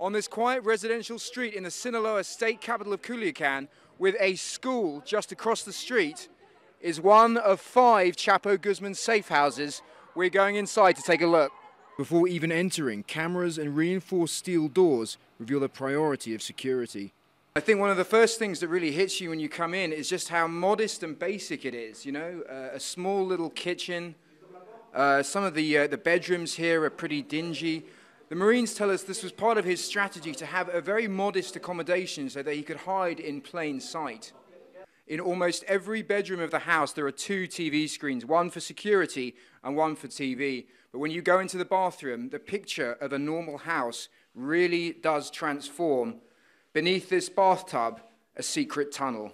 on this quiet residential street in the Sinaloa state capital of Culiacan, with a school just across the street, is one of five Chapo Guzman safe houses. We're going inside to take a look. Before even entering, cameras and reinforced steel doors reveal the priority of security. I think one of the first things that really hits you when you come in is just how modest and basic it is. You know, uh, a small little kitchen. Uh, some of the, uh, the bedrooms here are pretty dingy. The Marines tell us this was part of his strategy to have a very modest accommodation so that he could hide in plain sight. In almost every bedroom of the house, there are two TV screens, one for security and one for TV. But when you go into the bathroom, the picture of a normal house really does transform. Beneath this bathtub, a secret tunnel.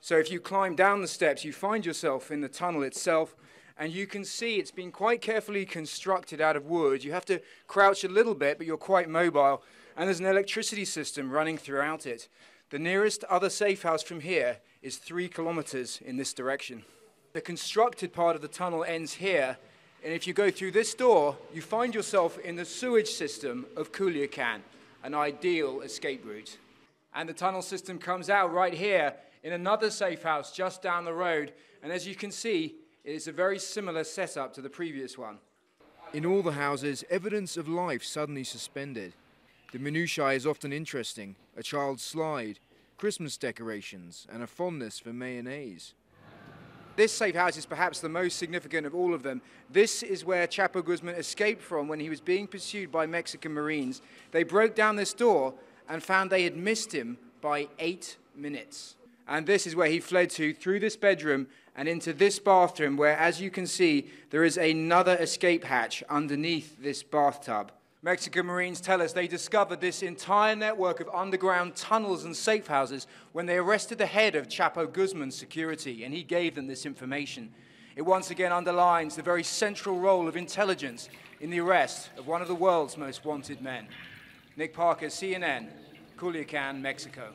So if you climb down the steps, you find yourself in the tunnel itself, and you can see it's been quite carefully constructed out of wood. You have to crouch a little bit, but you're quite mobile, and there's an electricity system running throughout it. The nearest other safe house from here is three kilometers in this direction. The constructed part of the tunnel ends here, and if you go through this door, you find yourself in the sewage system of Culiacan, an ideal escape route. And the tunnel system comes out right here in another safe house just down the road, and as you can see, it is a very similar setup to the previous one. In all the houses, evidence of life suddenly suspended. The minutiae is often interesting a child's slide, Christmas decorations, and a fondness for mayonnaise. This safe house is perhaps the most significant of all of them. This is where Chapo Guzman escaped from when he was being pursued by Mexican Marines. They broke down this door and found they had missed him by eight minutes. And this is where he fled to through this bedroom and into this bathroom, where, as you can see, there is another escape hatch underneath this bathtub. Mexican Marines tell us they discovered this entire network of underground tunnels and safe houses when they arrested the head of Chapo Guzman's security, and he gave them this information. It once again underlines the very central role of intelligence in the arrest of one of the world's most wanted men. Nick Parker, CNN, Culiacan, Mexico.